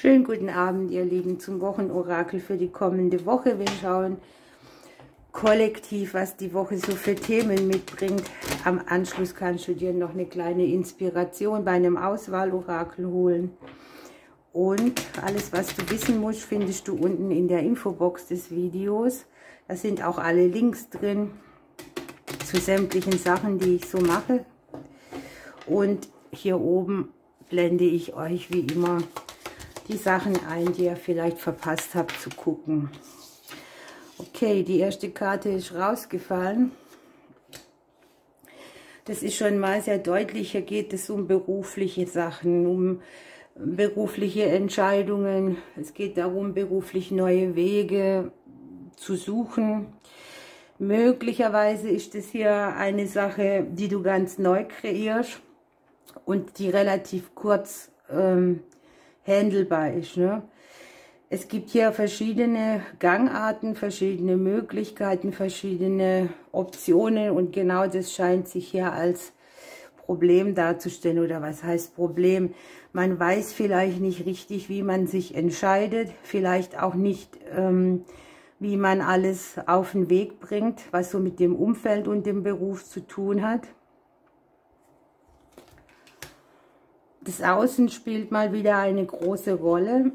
Schönen guten Abend, ihr Lieben, zum Wochenorakel für die kommende Woche. Wir schauen kollektiv, was die Woche so für Themen mitbringt. Am Anschluss kannst du dir noch eine kleine Inspiration bei einem Auswahlorakel holen. Und alles, was du wissen musst, findest du unten in der Infobox des Videos. Da sind auch alle Links drin zu sämtlichen Sachen, die ich so mache. Und hier oben blende ich euch wie immer die Sachen ein, die ihr vielleicht verpasst habt zu gucken. Okay, die erste Karte ist rausgefallen. Das ist schon mal sehr deutlich. Hier geht es um berufliche Sachen, um berufliche Entscheidungen. Es geht darum, beruflich neue Wege zu suchen. Möglicherweise ist es hier eine Sache, die du ganz neu kreierst und die relativ kurz ähm, handelbar ist. Ne? Es gibt hier verschiedene Gangarten, verschiedene Möglichkeiten, verschiedene Optionen und genau das scheint sich hier als Problem darzustellen. Oder was heißt Problem? Man weiß vielleicht nicht richtig, wie man sich entscheidet, vielleicht auch nicht, ähm, wie man alles auf den Weg bringt, was so mit dem Umfeld und dem Beruf zu tun hat. Das Außen spielt mal wieder eine große Rolle.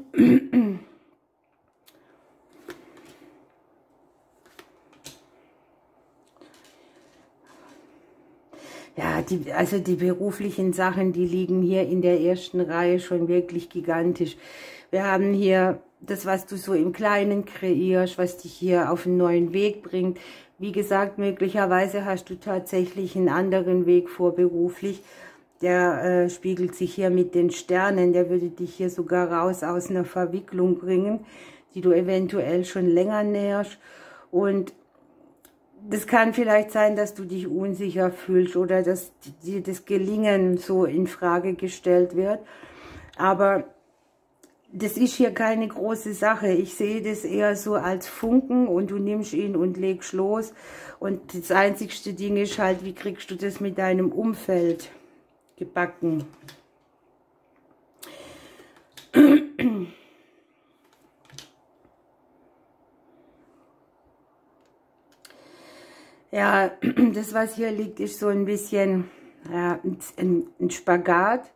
Ja, die, also die beruflichen Sachen, die liegen hier in der ersten Reihe schon wirklich gigantisch. Wir haben hier das, was du so im Kleinen kreierst, was dich hier auf einen neuen Weg bringt. Wie gesagt, möglicherweise hast du tatsächlich einen anderen Weg vor beruflich der äh, spiegelt sich hier mit den Sternen, der würde dich hier sogar raus aus einer Verwicklung bringen, die du eventuell schon länger näherst. Und das kann vielleicht sein, dass du dich unsicher fühlst oder dass dir das Gelingen so in Frage gestellt wird. Aber das ist hier keine große Sache. Ich sehe das eher so als Funken und du nimmst ihn und legst los. Und das einzigste Ding ist halt, wie kriegst du das mit deinem Umfeld gebacken. Ja, das, was hier liegt, ist so ein bisschen ja, ein, ein Spagat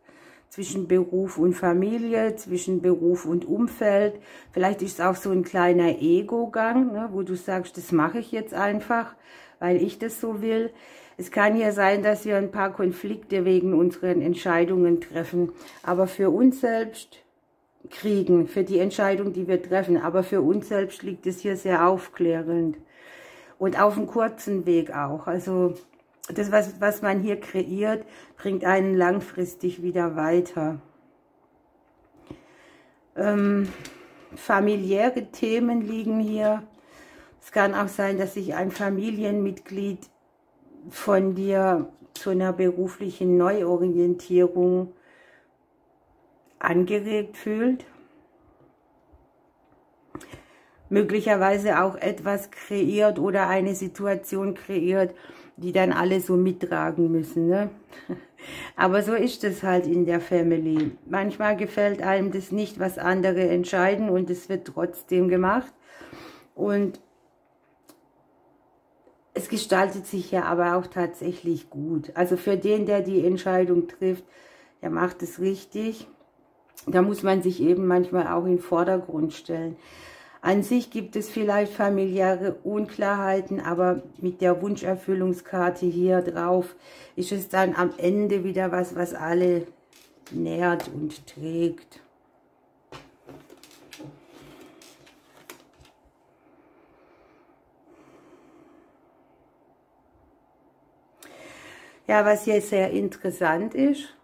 zwischen Beruf und Familie, zwischen Beruf und Umfeld. Vielleicht ist es auch so ein kleiner Ego-Gang, ne, wo du sagst, das mache ich jetzt einfach, weil ich das so will. Es kann ja sein, dass wir ein paar Konflikte wegen unseren Entscheidungen treffen, aber für uns selbst kriegen, für die Entscheidung, die wir treffen. Aber für uns selbst liegt es hier sehr aufklärend. Und auf einem kurzen Weg auch. Also das, was, was man hier kreiert, bringt einen langfristig wieder weiter. Ähm, familiäre Themen liegen hier. Es kann auch sein, dass sich ein Familienmitglied von dir zu einer beruflichen Neuorientierung angeregt fühlt. Möglicherweise auch etwas kreiert oder eine Situation kreiert, die dann alle so mittragen müssen. Ne? Aber so ist es halt in der Family. Manchmal gefällt einem das nicht, was andere entscheiden und es wird trotzdem gemacht. Und es gestaltet sich ja aber auch tatsächlich gut. Also für den, der die Entscheidung trifft, der macht es richtig. Da muss man sich eben manchmal auch in den Vordergrund stellen. An sich gibt es vielleicht familiäre Unklarheiten, aber mit der Wunscherfüllungskarte hier drauf ist es dann am Ende wieder was, was alle nährt und trägt. Ja, was hier sehr interessant ist,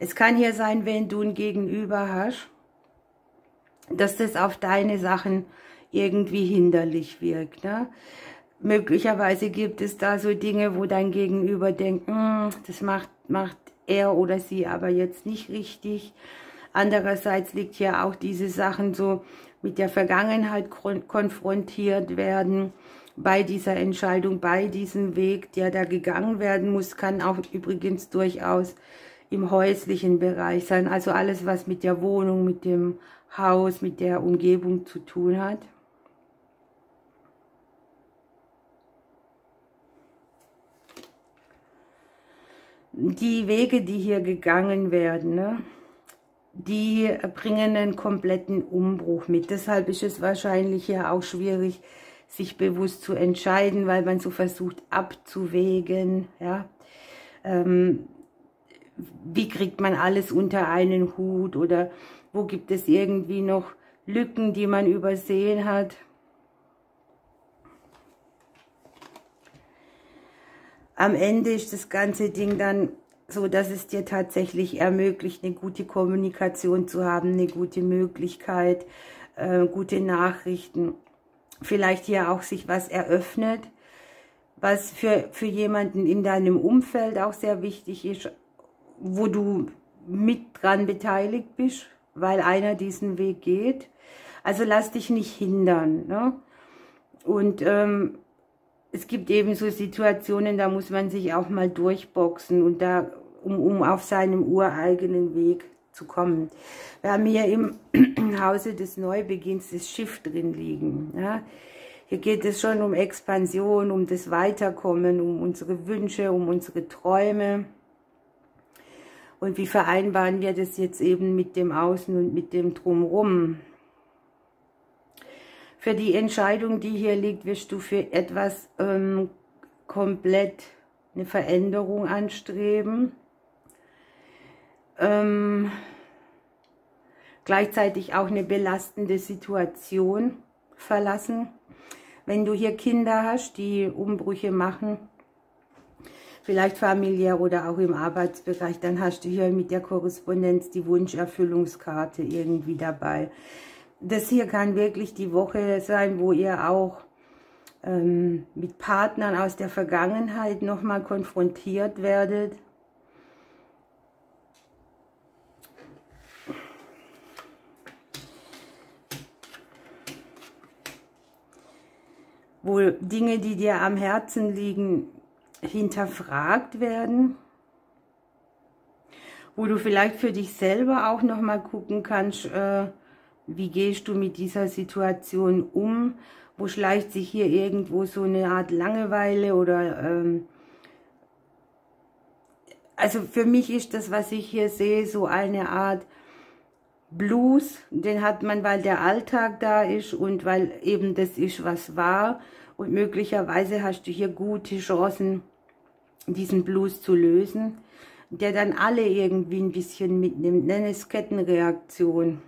es kann hier sein, wenn du ein Gegenüber hast, dass das auf deine Sachen irgendwie hinderlich wirkt. Ne? Möglicherweise gibt es da so Dinge, wo dein Gegenüber denkt, hm, das macht, macht er oder sie aber jetzt nicht richtig. Andererseits liegt hier auch diese Sachen so mit der Vergangenheit konfrontiert werden bei dieser Entscheidung, bei diesem Weg, der da gegangen werden muss, kann auch übrigens durchaus im häuslichen Bereich sein, also alles, was mit der Wohnung, mit dem Haus, mit der Umgebung zu tun hat. Die Wege, die hier gegangen werden, ne, die bringen einen kompletten Umbruch mit. Deshalb ist es wahrscheinlich ja auch schwierig, sich bewusst zu entscheiden, weil man so versucht abzuwägen, ja. Ähm, wie kriegt man alles unter einen Hut oder wo gibt es irgendwie noch Lücken, die man übersehen hat. Am Ende ist das ganze Ding dann so, dass es dir tatsächlich ermöglicht, eine gute Kommunikation zu haben, eine gute Möglichkeit, äh, gute Nachrichten, vielleicht hier auch sich was eröffnet, was für, für jemanden in deinem Umfeld auch sehr wichtig ist, wo du mit dran beteiligt bist, weil einer diesen Weg geht. Also lass dich nicht hindern. Ne? Und ähm, es gibt eben so Situationen, da muss man sich auch mal durchboxen und da, um, um auf seinem ureigenen Weg zu kommen. Wir haben hier im Hause des Neubeginns das Schiff drin liegen. Ja? Hier geht es schon um Expansion, um das Weiterkommen, um unsere Wünsche, um unsere Träume. Und wie vereinbaren wir das jetzt eben mit dem Außen und mit dem Drumrum? Für die Entscheidung, die hier liegt, wirst du für etwas ähm, komplett eine Veränderung anstreben. Ähm, gleichzeitig auch eine belastende Situation verlassen. Wenn du hier Kinder hast, die Umbrüche machen, vielleicht familiär oder auch im Arbeitsbereich, dann hast du hier mit der Korrespondenz die Wunscherfüllungskarte irgendwie dabei. Das hier kann wirklich die Woche sein, wo ihr auch ähm, mit Partnern aus der Vergangenheit nochmal konfrontiert werdet. Wo Dinge, die dir am Herzen liegen, hinterfragt werden, wo du vielleicht für dich selber auch nochmal gucken kannst, äh, wie gehst du mit dieser Situation um, wo schleicht sich hier irgendwo so eine Art Langeweile oder... Ähm, also für mich ist das, was ich hier sehe, so eine Art Blues, den hat man, weil der Alltag da ist und weil eben das ist, was war. Und möglicherweise hast du hier gute Chancen, diesen Blues zu lösen, der dann alle irgendwie ein bisschen mitnimmt. Nenne es Kettenreaktion.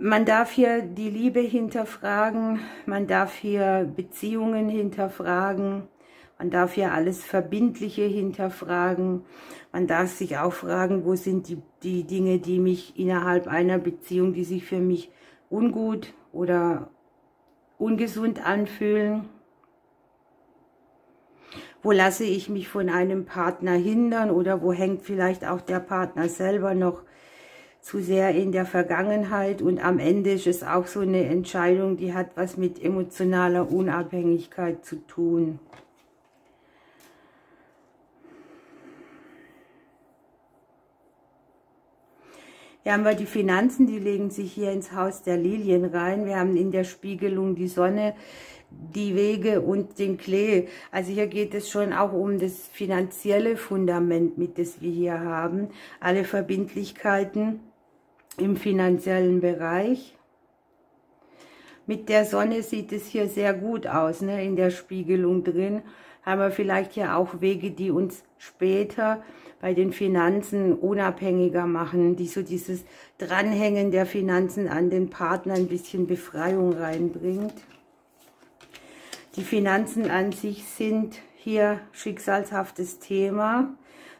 Man darf hier die Liebe hinterfragen, man darf hier Beziehungen hinterfragen, man darf hier alles Verbindliche hinterfragen, man darf sich auch fragen, wo sind die, die Dinge, die mich innerhalb einer Beziehung, die sich für mich ungut oder ungesund anfühlen? Wo lasse ich mich von einem Partner hindern oder wo hängt vielleicht auch der Partner selber noch zu sehr in der Vergangenheit und am Ende ist es auch so eine Entscheidung, die hat was mit emotionaler Unabhängigkeit zu tun. Hier haben wir die Finanzen, die legen sich hier ins Haus der Lilien rein. Wir haben in der Spiegelung die Sonne, die Wege und den Klee. Also hier geht es schon auch um das finanzielle Fundament, mit das wir hier haben. Alle Verbindlichkeiten im finanziellen Bereich. Mit der Sonne sieht es hier sehr gut aus, ne? in der Spiegelung drin. Haben wir vielleicht hier auch Wege, die uns später bei den Finanzen unabhängiger machen, die so dieses Dranhängen der Finanzen an den Partner ein bisschen Befreiung reinbringt. Die Finanzen an sich sind hier schicksalshaftes Thema.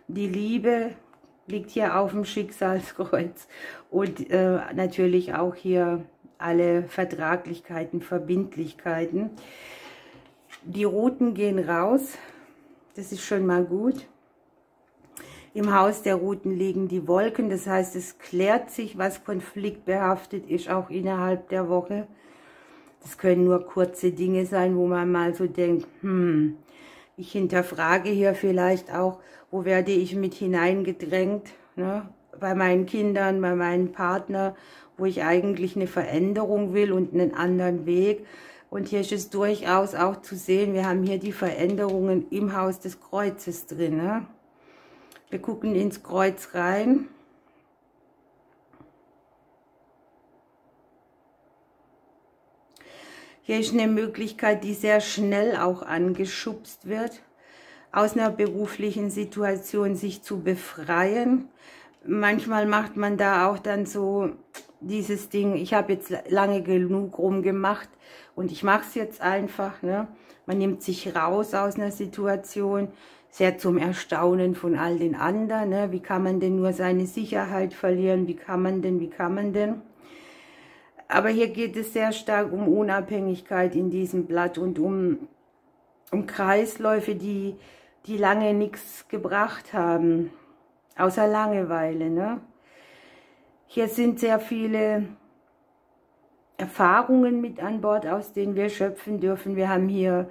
Die Liebe liegt hier auf dem Schicksalskreuz und äh, natürlich auch hier alle Vertraglichkeiten, Verbindlichkeiten. Die Routen gehen raus, das ist schon mal gut. Im Haus der Routen liegen die Wolken, das heißt, es klärt sich, was konfliktbehaftet ist, auch innerhalb der Woche. Das können nur kurze Dinge sein, wo man mal so denkt, hm, Ich hinterfrage hier vielleicht auch, wo werde ich mit hineingedrängt, ne? bei meinen Kindern, bei meinem Partner, wo ich eigentlich eine Veränderung will und einen anderen Weg. Und hier ist es durchaus auch zu sehen, wir haben hier die Veränderungen im Haus des Kreuzes drin. Ne? Wir gucken ins Kreuz rein. Hier ist eine Möglichkeit, die sehr schnell auch angeschubst wird, aus einer beruflichen Situation sich zu befreien. Manchmal macht man da auch dann so dieses Ding, ich habe jetzt lange genug rumgemacht und ich mache es jetzt einfach. Ne? Man nimmt sich raus aus einer Situation, sehr zum Erstaunen von all den anderen. Ne? Wie kann man denn nur seine Sicherheit verlieren? Wie kann man denn, wie kann man denn? Aber hier geht es sehr stark um Unabhängigkeit in diesem Blatt und um, um Kreisläufe, die, die lange nichts gebracht haben, außer Langeweile. Ne? Hier sind sehr viele Erfahrungen mit an Bord, aus denen wir schöpfen dürfen. Wir haben hier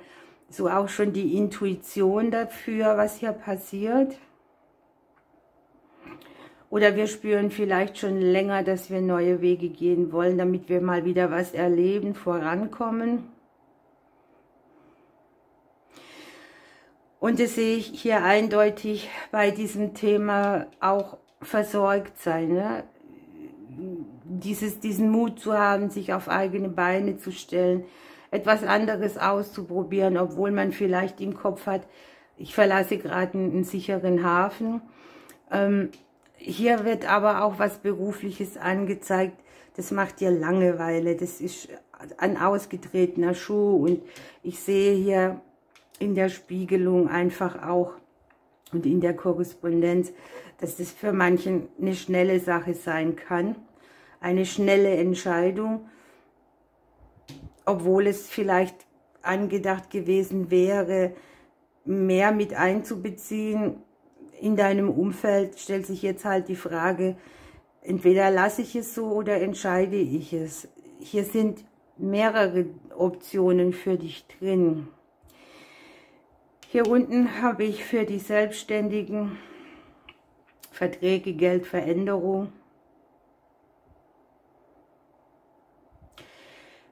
so auch schon die Intuition dafür, was hier passiert. Oder wir spüren vielleicht schon länger, dass wir neue Wege gehen wollen, damit wir mal wieder was erleben, vorankommen. Und das sehe ich hier eindeutig bei diesem Thema auch versorgt sein. Ne? Dieses, diesen Mut zu haben, sich auf eigene Beine zu stellen, etwas anderes auszuprobieren, obwohl man vielleicht im Kopf hat, ich verlasse gerade einen, einen sicheren Hafen. Ähm, hier wird aber auch was Berufliches angezeigt. Das macht dir Langeweile. Das ist ein ausgetretener Schuh. Und ich sehe hier in der Spiegelung einfach auch und in der Korrespondenz, dass das für manchen eine schnelle Sache sein kann. Eine schnelle Entscheidung, obwohl es vielleicht angedacht gewesen wäre, mehr mit einzubeziehen, in deinem Umfeld stellt sich jetzt halt die Frage, entweder lasse ich es so oder entscheide ich es. Hier sind mehrere Optionen für dich drin. Hier unten habe ich für die Selbstständigen Verträge, Geldveränderung.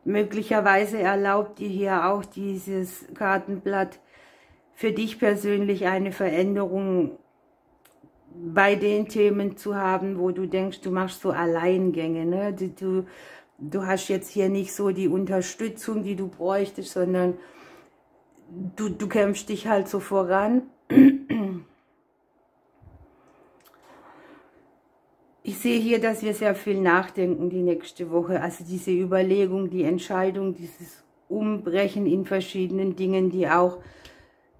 Möglicherweise erlaubt dir hier auch dieses Kartenblatt für dich persönlich eine Veränderung bei den Themen zu haben, wo du denkst, du machst so Alleingänge. Ne? Du, du hast jetzt hier nicht so die Unterstützung, die du bräuchtest, sondern du, du kämpfst dich halt so voran. Sehe hier, dass wir sehr viel nachdenken die nächste Woche. Also diese Überlegung, die Entscheidung, dieses Umbrechen in verschiedenen Dingen, die auch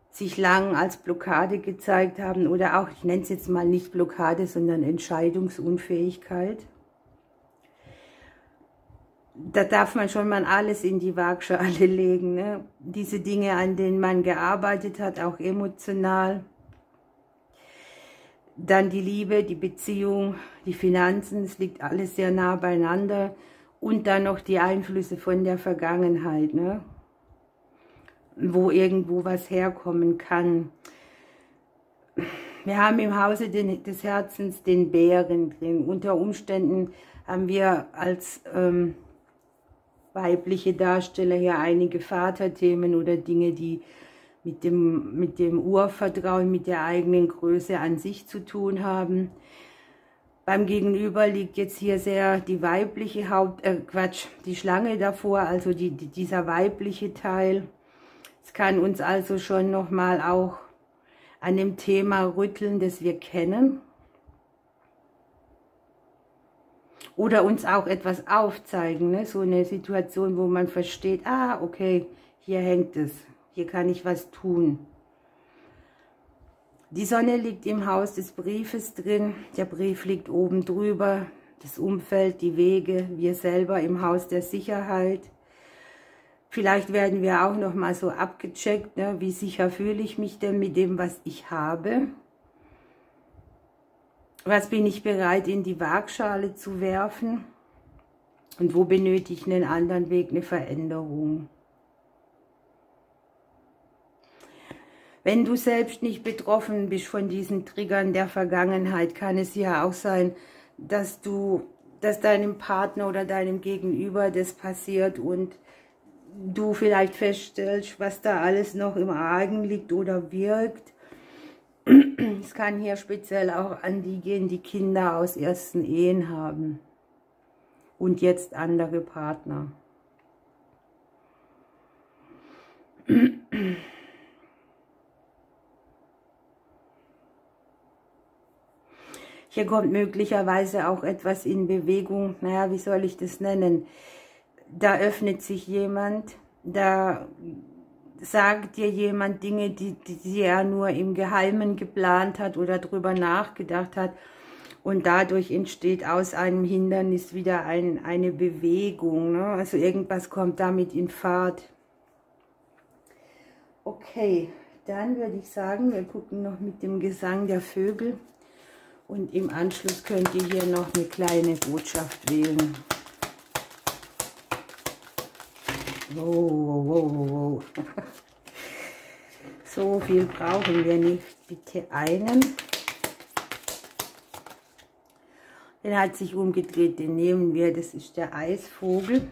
sich lang als Blockade gezeigt haben oder auch, ich nenne es jetzt mal nicht Blockade, sondern Entscheidungsunfähigkeit. Da darf man schon mal alles in die Waagschale legen. Ne? Diese Dinge, an denen man gearbeitet hat, auch emotional. Dann die Liebe, die Beziehung, die Finanzen, es liegt alles sehr nah beieinander. Und dann noch die Einflüsse von der Vergangenheit. Ne? wo irgendwo was herkommen kann. Wir haben im Hause des Herzens den Bären drin. Unter Umständen haben wir als ähm, weibliche Darsteller hier einige Vaterthemen oder Dinge, die mit dem, mit dem Urvertrauen, mit der eigenen Größe an sich zu tun haben. Beim Gegenüber liegt jetzt hier sehr die weibliche Haupt, äh Quatsch, die Schlange davor, also die, die, dieser weibliche Teil. Es kann uns also schon nochmal auch an dem Thema rütteln, das wir kennen. Oder uns auch etwas aufzeigen, ne? so eine Situation, wo man versteht, ah, okay, hier hängt es, hier kann ich was tun. Die Sonne liegt im Haus des Briefes drin, der Brief liegt oben drüber, das Umfeld, die Wege, wir selber im Haus der Sicherheit. Vielleicht werden wir auch noch mal so abgecheckt, ne? wie sicher fühle ich mich denn mit dem, was ich habe. Was bin ich bereit in die Waagschale zu werfen? Und wo benötige ich einen anderen Weg, eine Veränderung? Wenn du selbst nicht betroffen bist von diesen Triggern der Vergangenheit, kann es ja auch sein, dass du, dass deinem Partner oder deinem Gegenüber das passiert und du vielleicht feststellst, was da alles noch im Argen liegt oder wirkt. Es kann hier speziell auch an die gehen, die Kinder aus ersten Ehen haben und jetzt andere Partner. Hier kommt möglicherweise auch etwas in Bewegung, naja, wie soll ich das nennen? Da öffnet sich jemand, da sagt dir jemand Dinge, die, die, die er nur im Geheimen geplant hat oder darüber nachgedacht hat. Und dadurch entsteht aus einem Hindernis wieder ein, eine Bewegung. Ne? Also irgendwas kommt damit in Fahrt. Okay, dann würde ich sagen, wir gucken noch mit dem Gesang der Vögel. Und im Anschluss könnt ihr hier noch eine kleine Botschaft wählen. Wow, wow, wow, wow. So viel brauchen wir nicht. Bitte einen. Den hat sich umgedreht, den nehmen wir. Das ist der Eisvogel.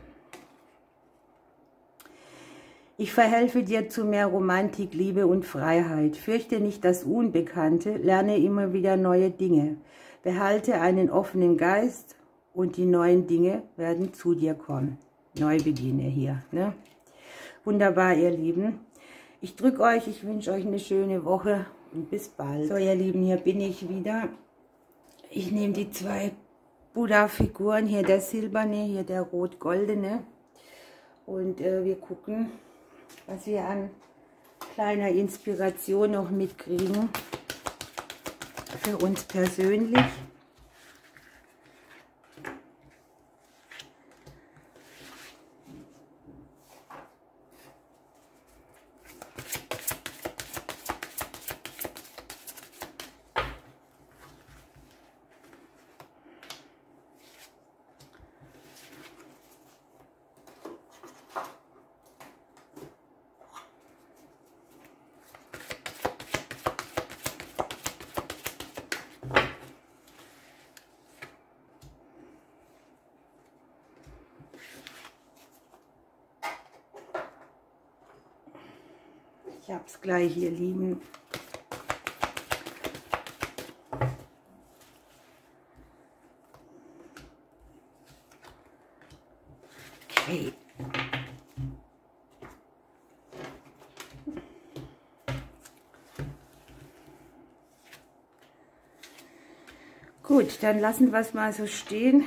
Ich verhelfe dir zu mehr Romantik, Liebe und Freiheit. Fürchte nicht das Unbekannte, lerne immer wieder neue Dinge. Behalte einen offenen Geist und die neuen Dinge werden zu dir kommen. Neubeginne hier. Ne? Wunderbar, ihr Lieben. Ich drücke euch, ich wünsche euch eine schöne Woche und bis bald. So, ihr Lieben, hier bin ich wieder. Ich nehme die zwei Buddha-Figuren, hier der silberne, hier der rot-goldene. Und äh, wir gucken, was wir an kleiner Inspiration noch mitkriegen für uns persönlich. Hab's gleich, ihr Lieben. Okay. Gut, dann lassen wir es mal so stehen.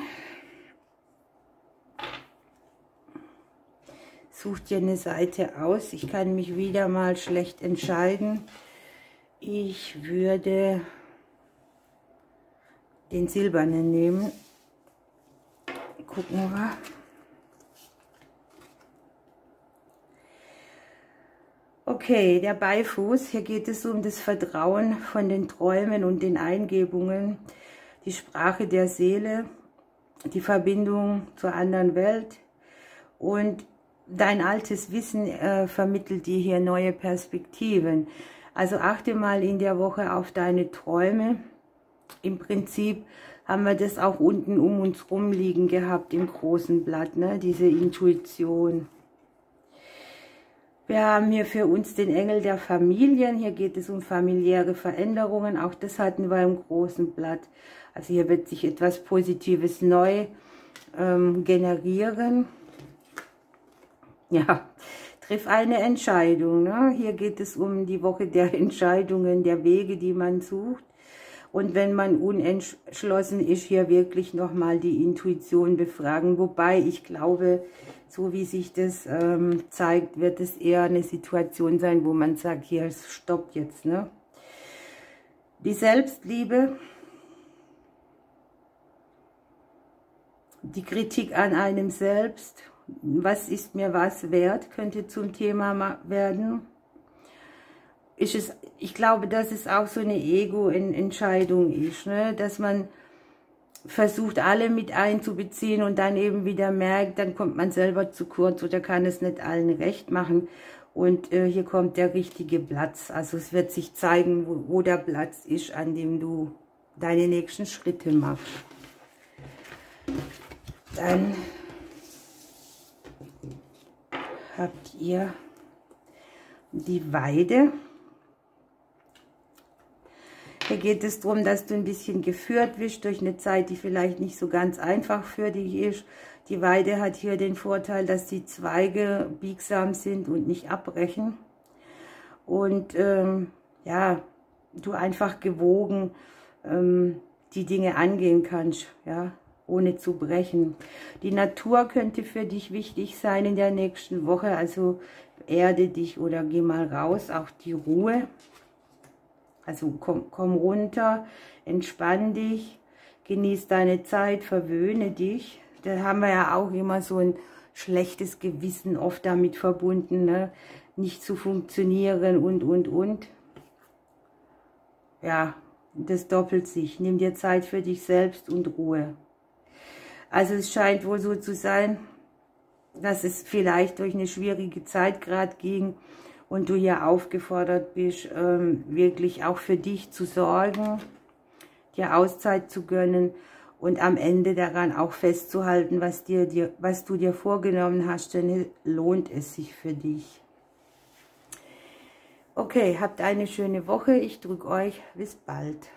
Such dir eine Seite aus. Ich kann mich wieder mal schlecht entscheiden. Ich würde den silbernen nehmen. Gucken wir. Okay, der Beifuß. Hier geht es um das Vertrauen von den Träumen und den Eingebungen, die Sprache der Seele, die Verbindung zur anderen Welt und dein altes Wissen äh, vermittelt dir hier neue Perspektiven. Also achte mal in der Woche auf deine Träume. Im Prinzip haben wir das auch unten um uns rumliegen gehabt im großen Blatt, ne? diese Intuition. Wir haben hier für uns den Engel der Familien. Hier geht es um familiäre Veränderungen. Auch das hatten wir im großen Blatt. Also hier wird sich etwas Positives neu ähm, generieren ja, triff eine Entscheidung. Ne? Hier geht es um die Woche der Entscheidungen, der Wege, die man sucht. Und wenn man unentschlossen ist, hier wirklich nochmal die Intuition befragen. Wobei ich glaube, so wie sich das ähm, zeigt, wird es eher eine Situation sein, wo man sagt, hier, stoppt jetzt. Ne? Die Selbstliebe, die Kritik an einem selbst was ist mir was wert, könnte zum Thema werden. Ist es, ich glaube, dass es auch so eine Ego-Entscheidung ist, ne? dass man versucht alle mit einzubeziehen und dann eben wieder merkt, dann kommt man selber zu kurz oder kann es nicht allen recht machen. Und äh, hier kommt der richtige Platz. Also es wird sich zeigen, wo, wo der Platz ist, an dem du deine nächsten Schritte machst. Dann habt ihr die Weide. Hier geht es darum, dass du ein bisschen geführt wirst durch eine Zeit, die vielleicht nicht so ganz einfach für dich ist. Die Weide hat hier den Vorteil, dass die Zweige biegsam sind und nicht abbrechen. Und ähm, ja, du einfach gewogen ähm, die Dinge angehen kannst, ja, ohne zu brechen. Die Natur könnte für dich wichtig sein in der nächsten Woche, also erde dich oder geh mal raus, auch die Ruhe. Also komm, komm runter, entspann dich, genieß deine Zeit, verwöhne dich. Da haben wir ja auch immer so ein schlechtes Gewissen oft damit verbunden, ne? nicht zu funktionieren und, und, und. Ja, das doppelt sich. Nimm dir Zeit für dich selbst und Ruhe. Also es scheint wohl so zu sein, dass es vielleicht durch eine schwierige Zeit gerade ging und du hier aufgefordert bist, ähm, wirklich auch für dich zu sorgen, dir Auszeit zu gönnen und am Ende daran auch festzuhalten, was, dir, dir, was du dir vorgenommen hast, denn lohnt es sich für dich. Okay, habt eine schöne Woche. Ich drücke euch. Bis bald.